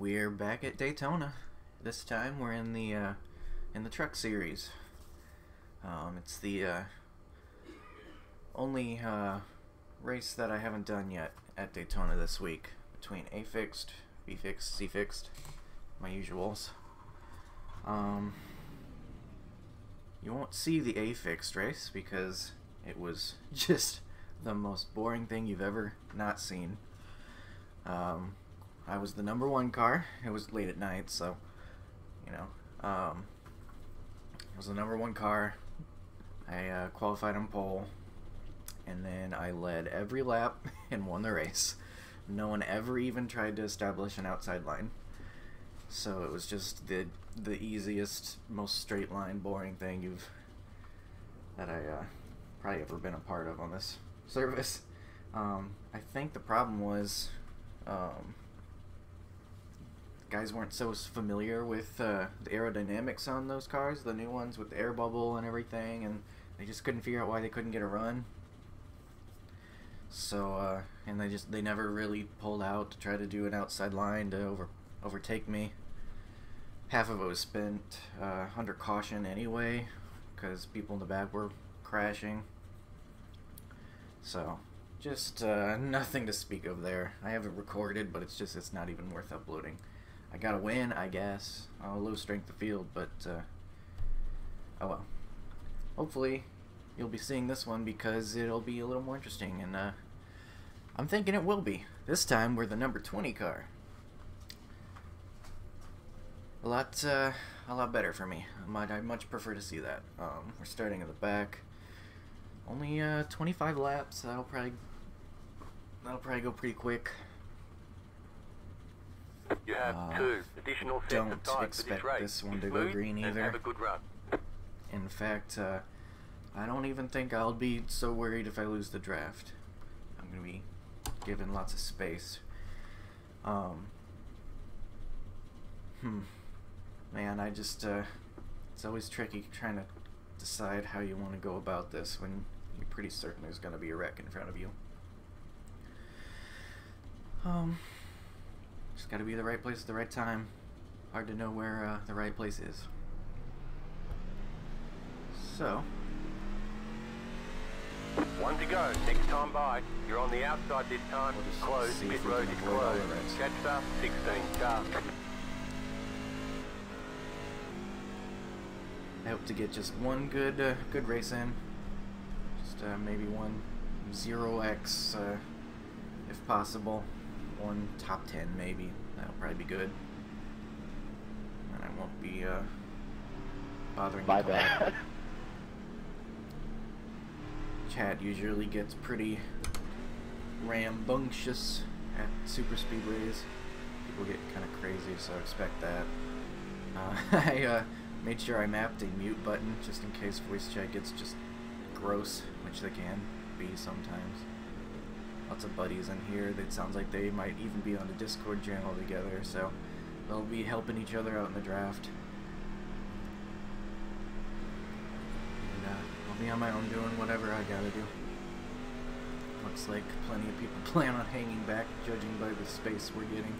We're back at Daytona. This time we're in the uh, in the truck series. Um, it's the uh, only uh, race that I haven't done yet at Daytona this week between A fixed, B fixed, C fixed, my usuals. Um, you won't see the A fixed race because it was just the most boring thing you've ever not seen. Um, I was the number one car. It was late at night, so you know, um, it was the number one car. I uh, qualified on pole, and then I led every lap and won the race. No one ever even tried to establish an outside line. So it was just the the easiest, most straight line, boring thing you've that I uh, probably ever been a part of on this service. Um, I think the problem was um, guys weren't so familiar with uh, the aerodynamics on those cars, the new ones with the air bubble and everything, and they just couldn't figure out why they couldn't get a run. So, uh, and they just they never really pulled out to try to do an outside line to over overtake me. Half of it was spent uh, under caution anyway, because people in the back were crashing. So, just uh, nothing to speak of there. I haven't recorded, but it's just it's not even worth uploading. I got to win, I guess. A low strength of field, but uh, oh well. Hopefully, you'll be seeing this one because it'll be a little more interesting, and uh, I'm thinking it will be. This time, we're the number 20 car. A lot, uh, a lot better for me. I much prefer to see that. Um, we're starting at the back. Only uh, 25 laps. That'll probably, that'll probably go pretty quick. You have Uh, two additional sets don't of time for expect this this one to go green either. Have a good run. In fact, uh, I don't even think I'll be so worried if I lose the draft. I'm going to be given lots of space. Um, hmm. Man, I just, uh, it's always tricky trying to decide how you want to go about this when you're pretty certain there's going to be a wreck in front of you. Um, just got to be the right place at the right time. Hard to know where uh, the right place is. So, One to go. Next time by. You're on the outside this time. We'll just Closed. see if Pit road is closed. Catch start 16 car. I hope to get just one good uh, good race in. Just uh, maybe one zero X uh, if possible. One top ten maybe. That'll probably be good. And I won't be uh, bothering My bad. Chad usually gets pretty rambunctious at super speedways. People get kind of crazy, so expect that. Uh, I uh, made sure I mapped a mute button just in case voice chat gets just gross, which they can be sometimes. Lots of buddies in here that sounds like they might even be on a Discord channel together, so they'll be helping each other out in the draft. And uh, I'll be on my own doing whatever I gotta do. Looks like plenty of people plan on hanging back, judging by the space we're getting.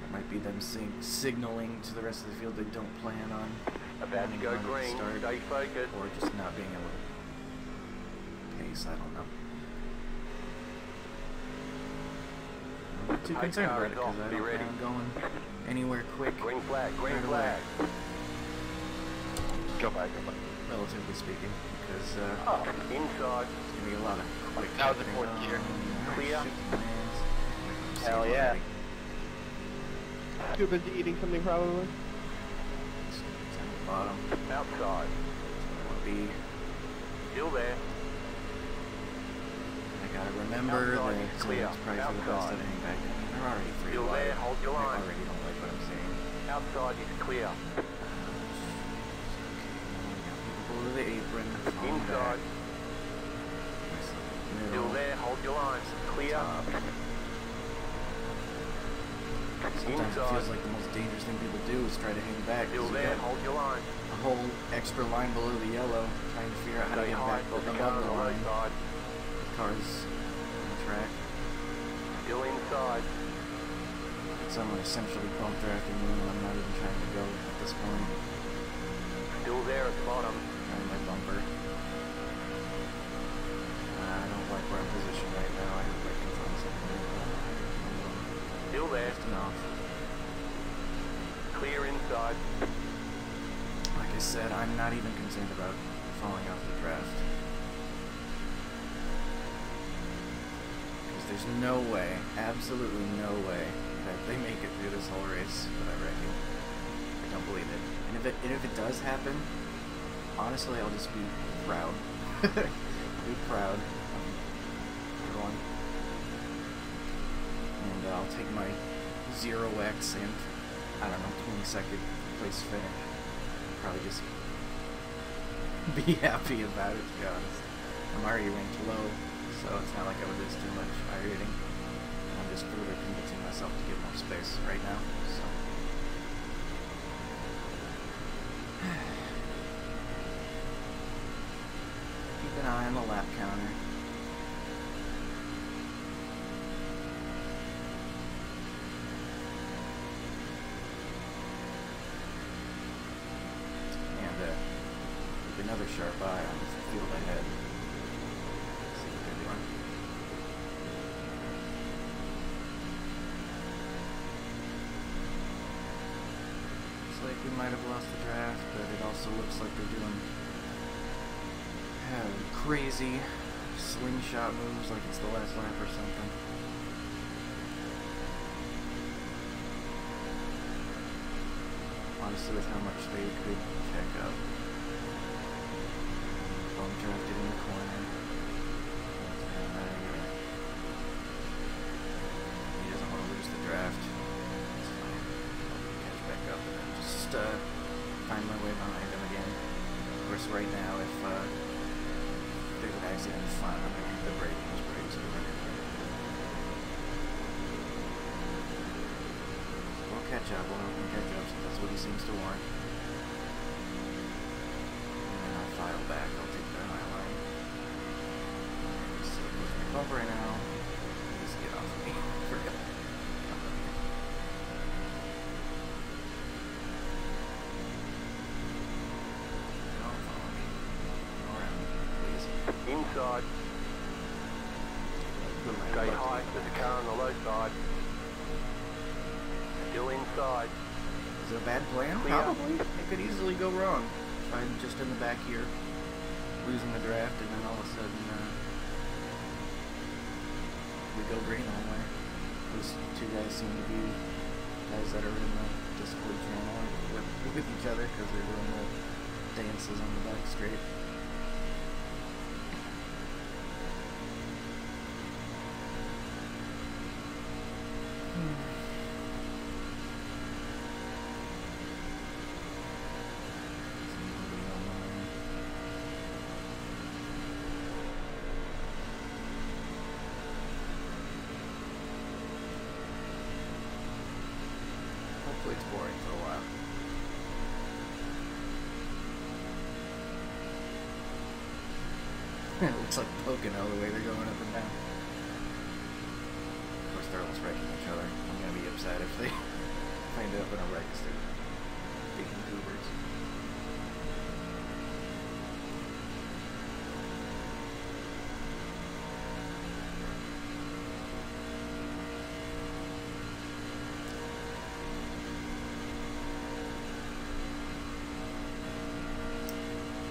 That might be them sing- signaling to the rest of the field they don't plan on About to go the green. start, Stay focused. or just not being able to pace. I don't know. I'm not too High concerned about it is off. because I Be don't ready. plan on going anywhere quick. Green flag. Green Right away. go back, go back. relatively speaking, because uh, Oh, Inside. there's gonna be a lot of quick. That was happening. important gear. Oh, Clear. shit. Hell yeah. already. too busy eating something probably. It's on the bottom. Outside. I want to be. Still there. Remember Outside that uh, clear. it's probably for the best Outside. heading back. They're already free Still there. Hold your I already don't like what I'm saying. Outside is clear. Go the apron. Inside. Still there. Hold your lines. Clear. Top. Sometimes it feels like the most dangerous thing people do is try to hang back. Still there. Hold your line. a whole extra line below the yellow, trying to figure out how to get back Got the car above the line. Cars track. Still inside. Someone essentially bump drafting me when I'm not even trying to go at this point. Still there at the bottom. And my bumper. Uh, I don't like where I'm positioned right now. I hope I can find something. Still there. Just enough. Clear inside. Like I said, I'm not even concerned about falling off the draft. There's no way, absolutely no way, that they make it through this whole race without wrecking. I don't believe it. And if it and if it does happen, honestly, I'll just be proud. be proud everyone. And uh, I'll take my 0x and, I don't know, 22nd place finish. Probably just be happy about it, to be honest. I'm already ranked low, so it's not like I would lose too much rating. I'm just further convincing myself to get more space right now, so. Keep an eye on the lap counter. And uh, another sharp eye on the field ahead. See what they're doing. Looks like we might have lost the draft, but it also looks like they're doing uh, crazy slingshot moves like it's the last lap or something. Honestly, with how much they could check up. Bump drafted in the corner. And then I'll file back, I'll take right now, just get off of me. Forget. Inside. Stay high. There's a car on the low side. Still inside. Is it a bad plan? Probably. It could easily go wrong. If I'm just in the back here, losing the draft, and then all of a sudden, uh, we go green all the way. Those two guys seem to be guys that are in the Discord channel and work with each other because they're doing the dances on the back straight. Somebody online. Hopefully it's boring for a while. It looks like way they're going up and down. Of course, they're almost wrecking each other. I'm gonna be upset if they find up in a wreck 'cause they're being goobers.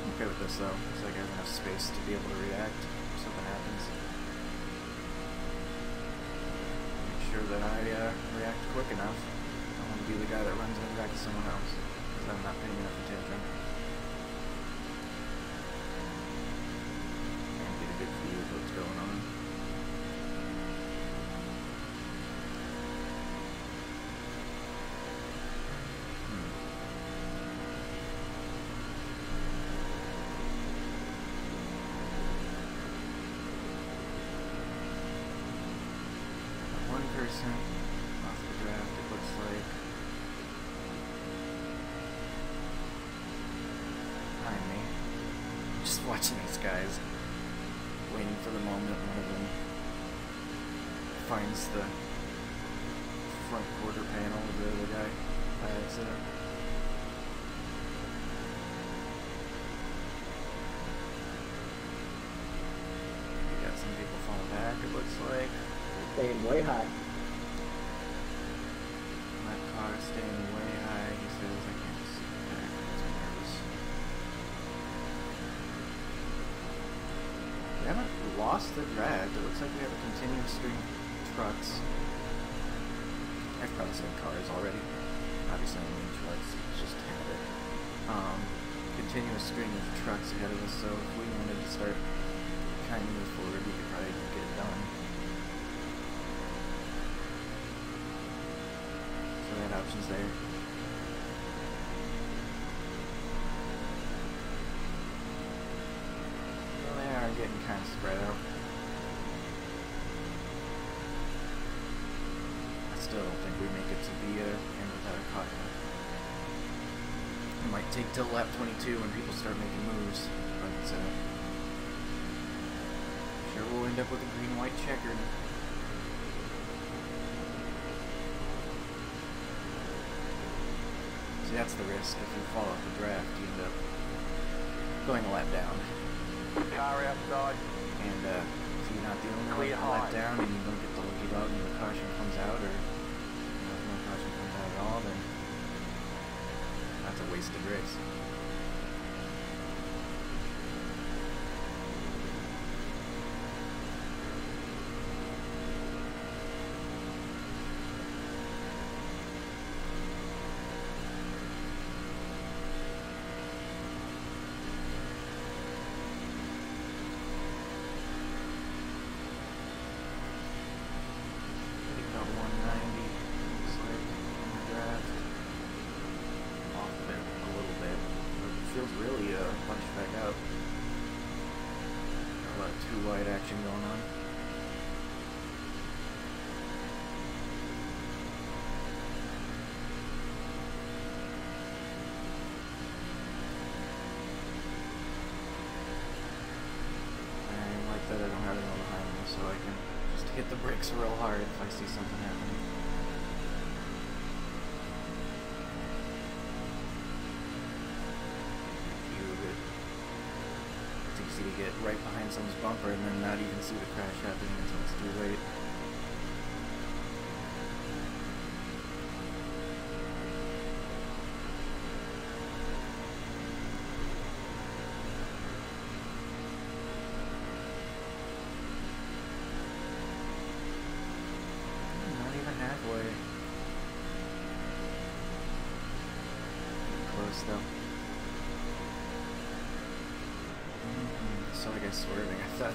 I'm okay with this though. Like I have enough space to be able to react if something happens. Make sure that I uh, react quick enough. I don't want to be the guy that runs in back to someone else because I'm not paying enough attention. Finds the front quarter panel of the other guy by accident. We got some people falling back, it looks like. Staying way high. My car staying way high, he says. I can't just see the back. Me nervous. We haven't lost the draft. It looks like we have a continuous string I've probably said cars already. Obviously, I mean trucks. Just habit. Um, continuous string of trucks ahead of us. So if we wanted to start trying to move forward, we could probably get it done. So that option's there. Well, they are getting kind of spread out. I still don't think we make it to the uh, end without a car. It might take till lap 22 when people start making moves, but uh, sure we'll end up with a green-white checkered. See, that's the risk. If you fall off the draft, you end up going a lap down. Car outside. And uh, if you're not the only one Clear to lap down and you don't get the lucky dog and the caution comes out, or wasted race. Getting about 190, looks like, in the draft. Off a bit, a little bit. But it feels really uh, bunched back out. Got a lot of two wide action going on. I like that I don't have anyone behind me, so I can just hit the hard if I see something happening. It's easy to get right behind someone's bumper and then not even see the crash happening until it's too late.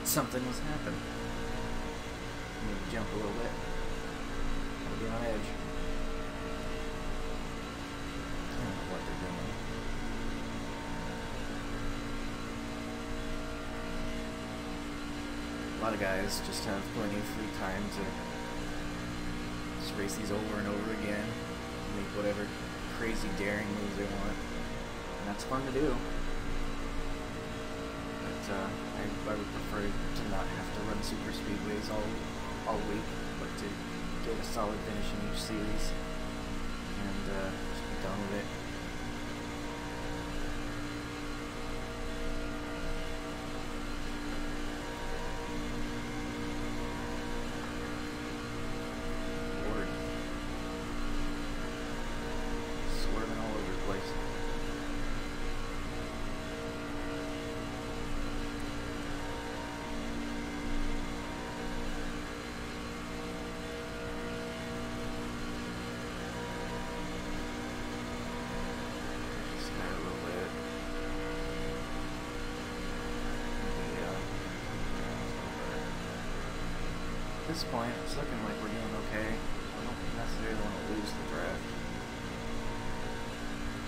Something was happening. Need to jump a little bit. Gotta be on edge. I don't know what they're doing. A lot of guys just have plenty of free time to just race these over and over again, make whatever crazy daring moves they want. And that's fun to do. But uh, I, I would prefer to not have to run super speedways all all week, but to get a solid finish in each series and uh, just be done with it. This point, it's looking like we're doing okay. I don't necessarily want to lose the draft.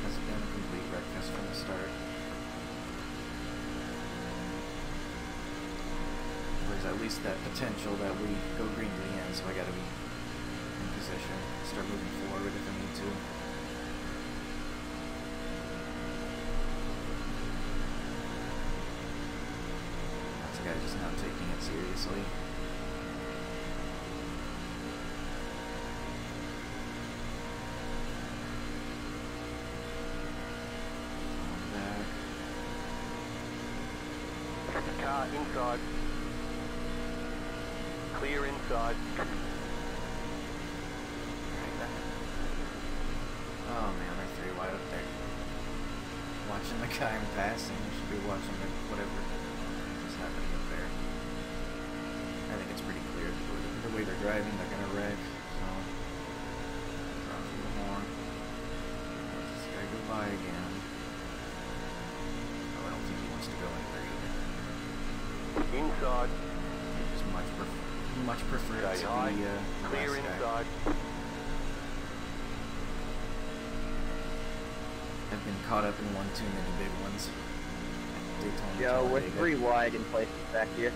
Has been a complete wreckfest from the start. There's at least that potential that we go green to the end, so I gotta be in position, start moving forward if I need to. That's a guy just not taking it seriously. Inside. Clear inside. Oh man, they're three wide up there. Watching the guy I'm passing, you should be watching the whatever is happening up there. I think it's pretty clear the way, the way they're driving, they're gonna wreck. So, drop through the horn. Let this guy go by again. Oh, I don't think he wants to go anywhere either. Inside. He just much prefer, much prefer it Stay to high. be uh, the Clear inside. I've been caught up in one too many big ones. at Daytona Joe, we're three wide in places back here.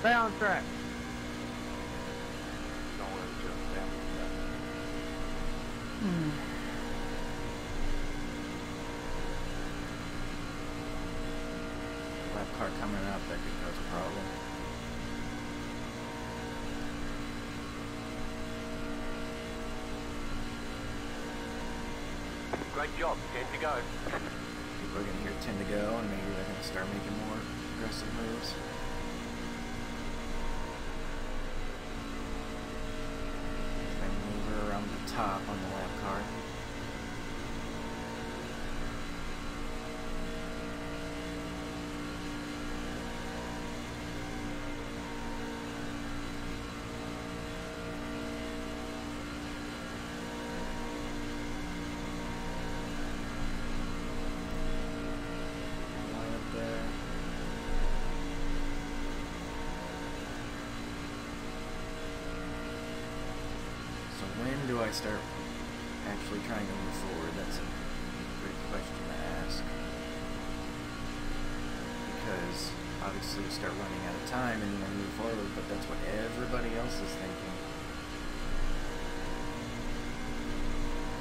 Stay on track. Don't worry, Joe. Down. Lap car coming up, that could cause a problem. Great job. Ten to go. People are gonna hear 10 to go, and maybe they're gonna start making more aggressive moves. If I move her around the top on the lap car. Line up there. So when do I start actually trying to move forward? That's a good question to ask. Because obviously you start running out of time and then move forward, but that's what everybody else is thinking.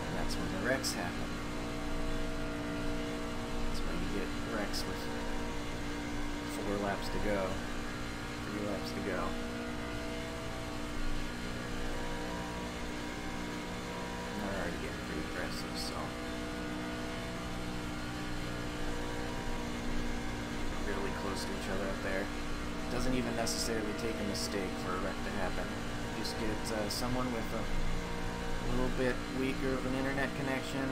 And that's when the wrecks happen. That's when you get wrecks with four laps to go, three laps to go. And they're already getting pretty aggressive, so. Really close there. Doesn't even necessarily take a mistake for a wreck to happen. Just get uh, someone with a little bit weaker of an internet connection.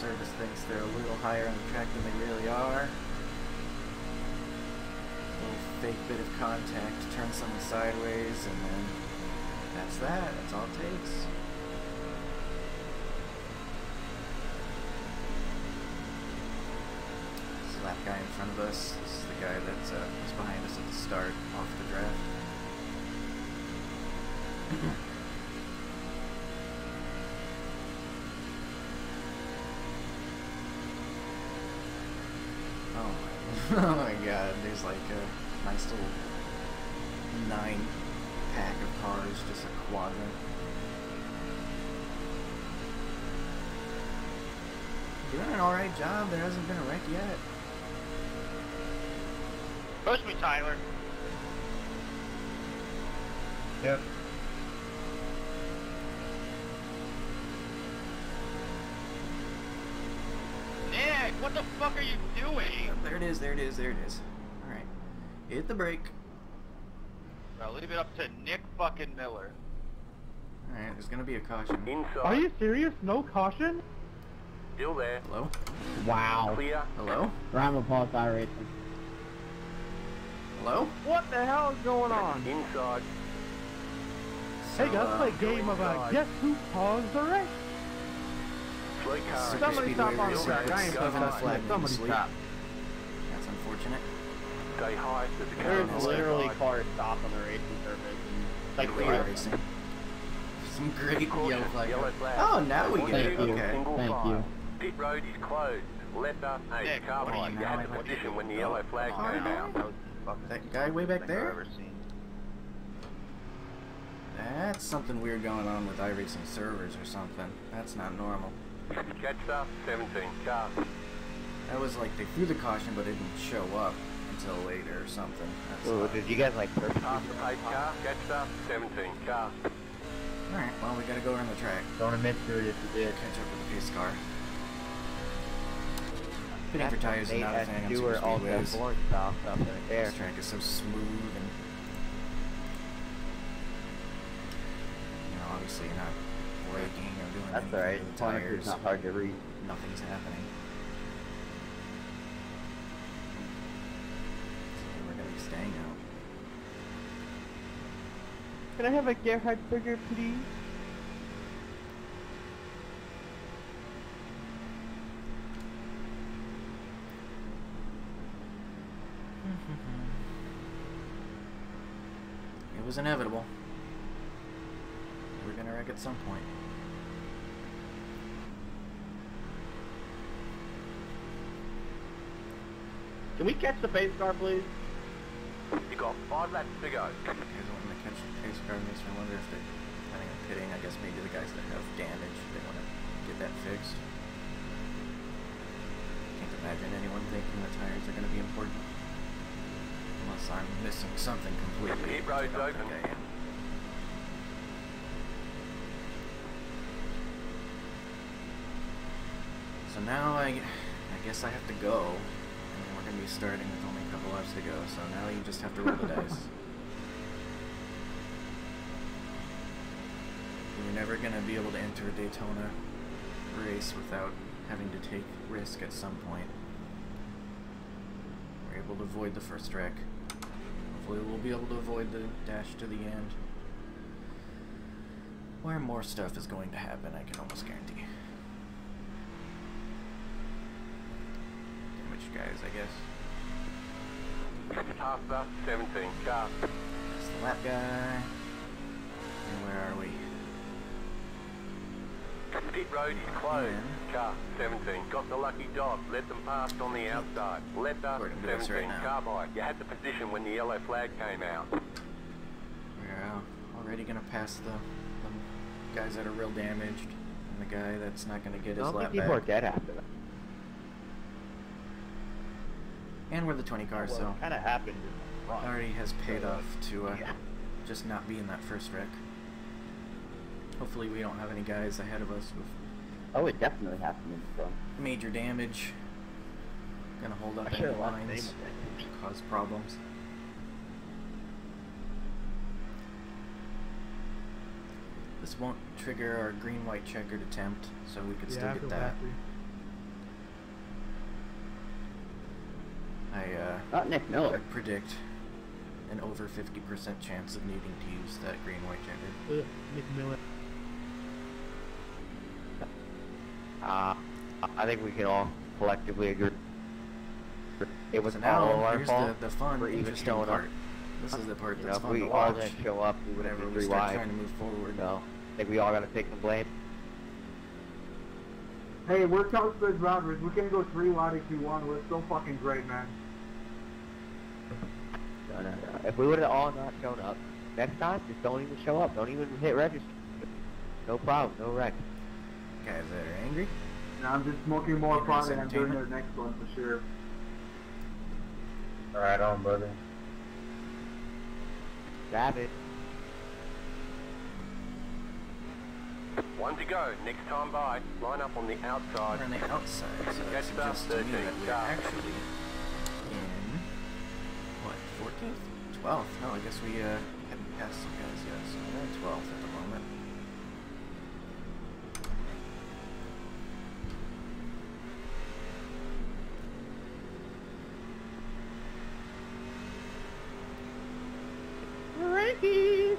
Service thinks they're a little higher on the track than they really are. A little fake bit of contact, turn someone sideways, and then that's that. That's all it takes. This lap guy in front of us. This is the guy that uh, was behind us at the start off the draft. Oh my, oh my god, there's like a nice little nine pack of cars, just a quadrant. Doing an alright job, there hasn't been a wreck yet. Push me, Tyler. Yep. Nick, what the fuck are you doing? There it is, there it is, there it is. Alright. Hit the brake. I'll leave it up to Nick fucking Miller. Alright, there's gonna be a caution. Inside. Are you serious? No caution? Still there. Hello? Wow. Clear. Hello? Ramapal's racing. Hello? What the hell is going on? Inside. Hey So, guys, uh, play a game of uh, guess who paused the race? Three cars. Super Somebody Speedway stop on the racing, track. I ain't it's pushing Flag shit. Somebody sleep. stop. That's unfortunate. Stay high. There's a car There's on the literally left side. cars stopped on the racing surface. Like Speedway clear. racing. Some great yellow flag. yellow flag. Oh, now we One get it. you. Okay. Thank file. you. Pit road is closed. Left up. Hey, Nick, car what do you behind. You had the position when the yellow flag came out. That was the fucking That guy way back there? ever seen. That's something weird going on with iRacing servers or something. That's not normal. Jetstar, 17 car. That was like they threw the caution but it didn't show up until later or something. That's Ooh, odd. did you guys like purposely Half the that? pace car. Jetstar, 17 car. Alright, well we gotta go around the track. Don't admit to it if you did. Catch up with the pace car. Pitting for tires is not a thing on super all that speedways. boring style stuff right there. This track is so smooth and you know, obviously you're not braking or doing That's anything alright. to the Twenty tires. is not hard to read. Nothing's happening. So we're gonna be staying out. Can I have a Gerhard burger, please? Was inevitable. We're gonna wreck at some point. Can we catch the pace car, please? You got five laps to go. guys wanting to catch the pace car makes me wonder if they're planning on pitting. I guess maybe the guys that have damage, they want to get that fixed. Can't imagine anyone thinking the tires are going to be important. I'm missing something completely. Pit road's which I don't open. am. So now I, I guess I have to go. And we're going to be starting with only a couple laps to go. So now you just have to roll the dice. You're never going to be able to enter a Daytona race without having to take risk at some point. We're able to avoid the first wreck. Hopefully we'll be able to avoid the dash to the end. Where more stuff is going to happen, I can almost guarantee. Damage guys, I guess. Half the 17 car. That's the lap guy. And where are we? Pit road is closed. Yeah. Car 17 got the lucky dog. Let them pass on the outside. Let the According to this 17 right car by. You had the position when the yellow flag came out. We're uh, already gonna pass the, the guys that are real damaged and the guy that's not gonna get his don't lap think people are dead after that. And we're the 20 car, so kind of happened. already has paid off to uh, yeah. just not be in that first wreck. Hopefully we don't have any guys ahead of us with Oh, it definitely happened in the front. major damage. Gonna hold up I any lines, cause problems. This won't trigger our green-white checkered attempt, so we could still get that. I uh, Not Nick Miller. predict an over 50% chance of needing to use that green-white checker. McMillan. Uh, I think we can all collectively agree. It was So all now, our here's fault the, the fun, for even interesting showing part. up. This is the part You know, that's if fun we to all watch. didn't show up, we would have Whenever been we three start wide. trying to move forward. No, I think we all got to take the blame. Hey, we're top good drivers. We can go three wide if you want. We're still fucking great, man. No, no, no. If we would have all not shown up, next time, just don't even show up. Don't even hit register. No problem. No wreck. Guys that are angry. Now I'm just smoking more Ignorance pot and I'm doing entertainment. their next one for sure. Alright on, brother. Savage. One to go. Next time by. Line up on the outside. We're on the outside, so that Catch suggests that to me that we're car. actually in what 14th, 12th. No, I guess we uh hadn't passed some guys yet, so we're in 12th at the moment. Frankie!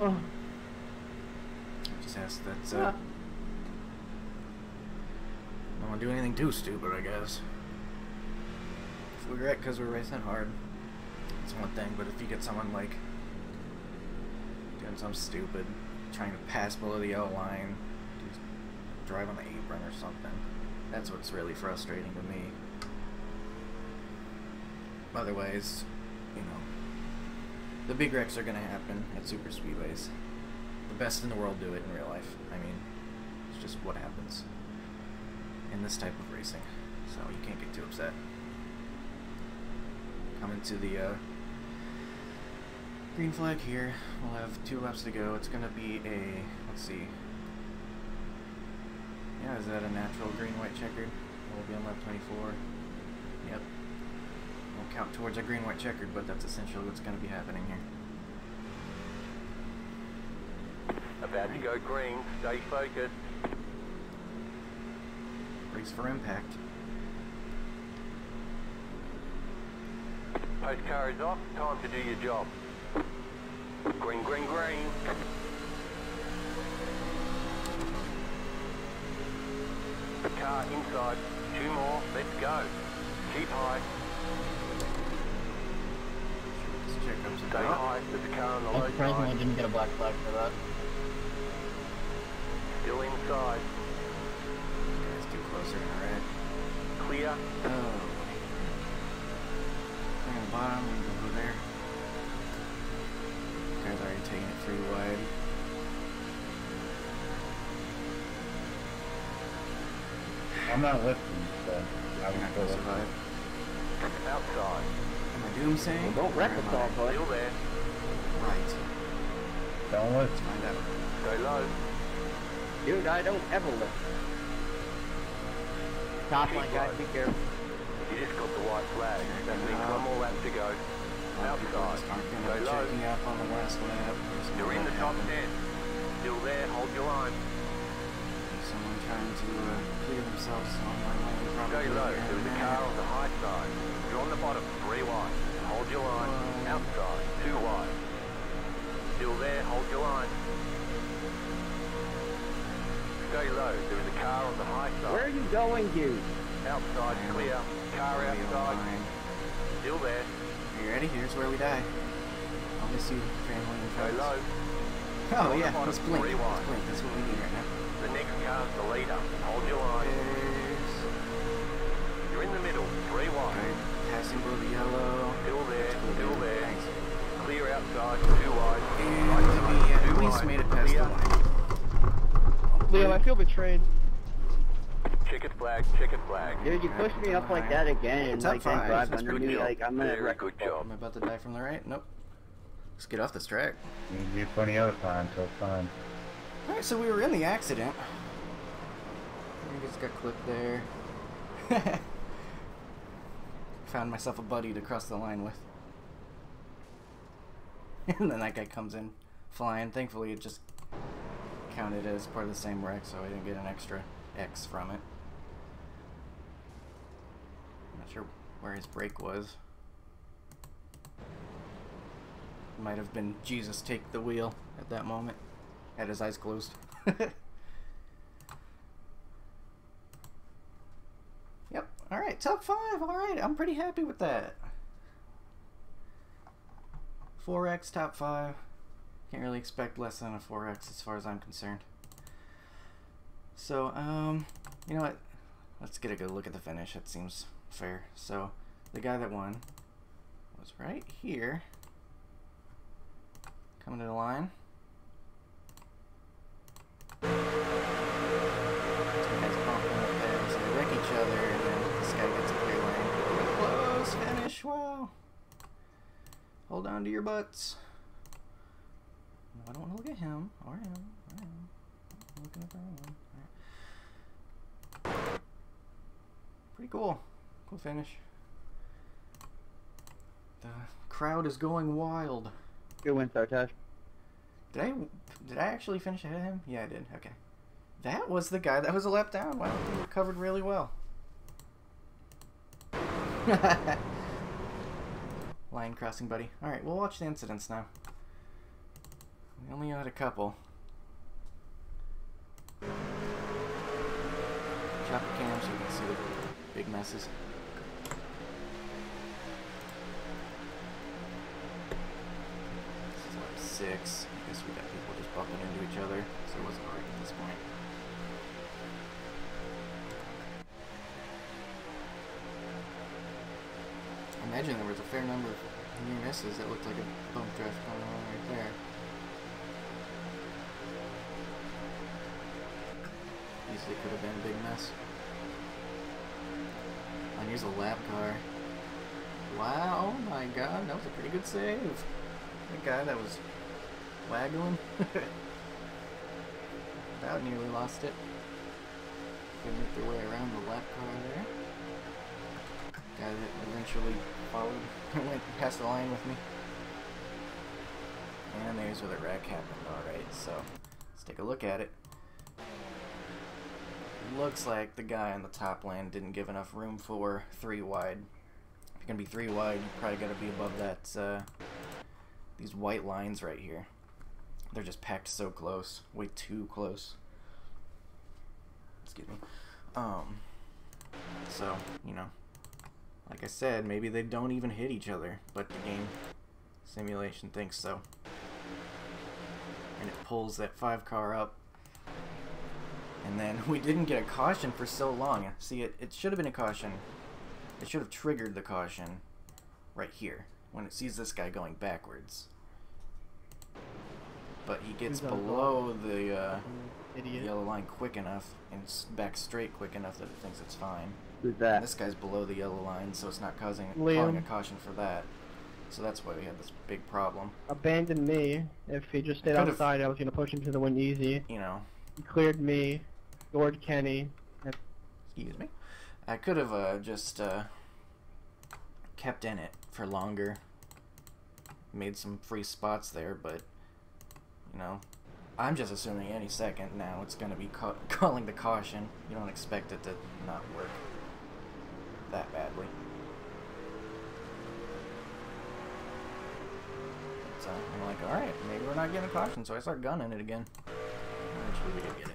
Oh, Just ask that uh, no one do anything too stupid, I guess. If we wreck because we're racing hard, it's one thing. But if you get someone like doing something stupid, trying to pass below the yellow line, just drive on the apron or something, that's what's really frustrating to me. Otherwise, you know, the big wrecks are gonna happen at super speedways. Best in the world do it in real life. I mean, it's just what happens in this type of racing. So you can't get too upset. Coming to the uh, green flag here. We'll have two laps to go. It's gonna be a let's see. Yeah, is that a natural green white checkered? We'll be on lap 24. Yep. Won't count towards a green white checkered, but that's essentially what's going to be happening here. About to go green. Stay focused. Race for impact. Post car is off. Time to do your job. Green, green, green. Car inside. Two more. Let's go. Keep high. This checkup's Stay high. There's a car on the I'm low surprised I side. didn't get a black flag for that. Still inside. Guys, too closer in the red. Clear. Oh. Thing on the bottom, we can go there. Guys already taking it three wide. I'm not lifting, so I You're not gonna lifting. survive. Outside. Am I doomsaying? Well, don't wreck Or us am I all, bud. Still there. Right. Don't lift. find out. Go low. Dude, I don't ever lift. Top line, guys, be careful. You just got the white flag. That means one more lap to go. A lot of people Outside. Go gonna be low. checking up on the last lap. You're in the top 10. Still there. Hold your line. Someone trying to uh, clear themselves on my lane Go probably. low. here There was in a a car on the high side. You're on the bottom. Three wide. Hold your line. Outside. Two wide. Still there. Hold your line. Stay low. There is a car on the high Where are you going, dude? Outside. Clear. Car outside. Still there. Are you ready? Here's where we die. I'll miss you, family and Go friends. low. Oh On yeah, let's blink. three Let's blink. That's what we need right now. The next car's the leader. Hold your line. There's... You're in the middle. Three wide. Okay, passing below the yellow. Still there. Cool, Still dude. there. Thanks. Clear outside. Two wide. And Right we side, at least made it past the line. Liam, I feel betrayed. Checkered flag. Checkered flag. Dude, you pushed me up like that again, and It's up like then five. drive under pretty me, good. like I'm gonna Very wreck good the boat. job. Am I about to die from the right? Nope. Let's get off this track. You can do plenty other time, so it's fine. Alright, so we were in the accident. I just got clipped there. Found myself a buddy to cross the line with. and then that guy comes in flying. Thankfully, it just counted as part of the same wreck, so I didn't get an extra X from it. I'm not sure where his brake was. Might have been Jesus take the wheel at that moment. Had his eyes closed. yep. Alright, top five. Alright, I'm pretty happy with that. 4x top five. Can't really expect less than a 4x as far as I'm concerned. So, um, you know what? Let's get a good look at the finish. That seems fair. So, the guy that won was right here. Coming to the line. Hold on to your butts. I don't want to look at him, or him, or him. I'm looking at the wrong one. Alright. Pretty cool. Cool finish. The crowd is going wild. Good win, Sartash. Did I did I actually finish ahead of him? Yeah, I did. Okay. That was the guy that was a lap down. Wow, he recovered really well. Line crossing, buddy. All right, we'll watch the incidents now. We only had a couple. Chopper cam so you can see the big messes. This is six. I guess we got people just bumping into each other, so it wasn't hard at this point. I imagine there was a fair number of near misses that looked like a bump draft going on right there. Easily could have been a big mess. And here's a lap car. Wow, oh my god, that was a pretty good save. That guy that was waggling. About nearly lost it. Couldn't make their way around the lap car there. Guy that eventually followed, went past the line with me. And there's where the wreck happened, alright, so let's take a look at it. Looks like the guy on the top lane didn't give enough room for three wide. If you're gonna be three wide, you probably gotta be above that, uh, these white lines right here. They're just packed so close, way too close. Excuse me. Um, so, you know, like I said, maybe they don't even hit each other, but the game simulation thinks so. And it pulls that five car up. And then we didn't get a caution for so long. See, it, it should have been a caution. It should have triggered the caution right here when it sees this guy going backwards. But he gets below the uh, Idiot. yellow line quick enough and s- back straight quick enough that it thinks it's fine. Who's And that? this guy's below the yellow line, so it's not causing Liam. calling a caution for that. So that's why we had this big problem. Abandoned me. If he just stayed outside, I was gonna push him to the win easy. You know, He cleared me, scored Kenny. excuse me. I could have uh, just uh, kept in it for longer. Made some free spots there, but you know, I'm just assuming any second now it's going to be ca- calling the caution. You don't expect it to not work that badly. So I'm like, all right, maybe we're not getting a caution, so I start gunning it again. We did get it.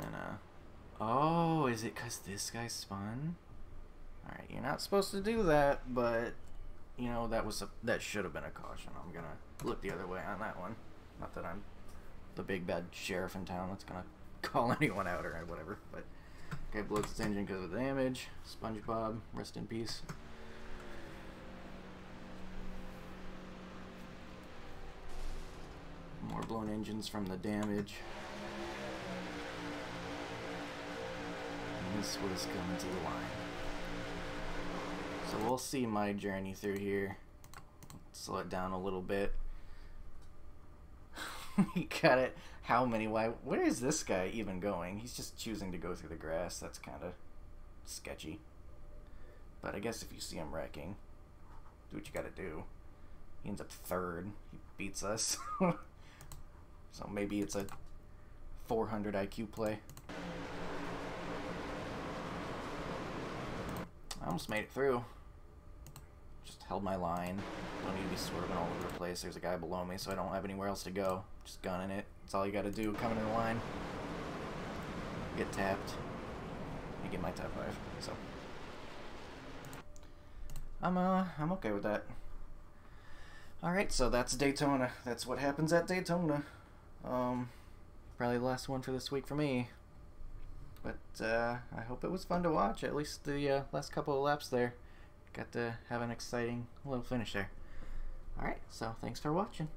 Then, uh, oh, is it because this guy spun? All right, you're not supposed to do that, but you know that was a that should have been a caution. I'm gonna look the other way on that one. Not that I'm the big bad sheriff in town that's gonna call anyone out or whatever. But Okay, blows its engine because of the damage. SpongeBob, rest in peace. More blown engines from the damage. And this was coming to the line. So we'll see my journey through here. Slow it down a little bit. we got it. How many? Why? Where is this guy even going? He's just choosing to go through the grass. That's kind of sketchy. But I guess if you see him wrecking, do what you gotta do. He ends up third. He beats us. so maybe it's a 400 IQ play. I almost made it through. Just held my line. Don't need to be swerving all over the place. There's a guy below me, so I don't have anywhere else to go. Just gunning it. That's all you gotta do. Coming in the line. Get tapped. You get my top five. So I'm uh I'm okay with that. Alright, so that's Daytona. That's what happens at Daytona. Um probably the last one for this week for me. But uh, I hope it was fun to watch. At least the uh, last couple of laps there. Got to have an exciting little finish there. Alright, so thanks for watching.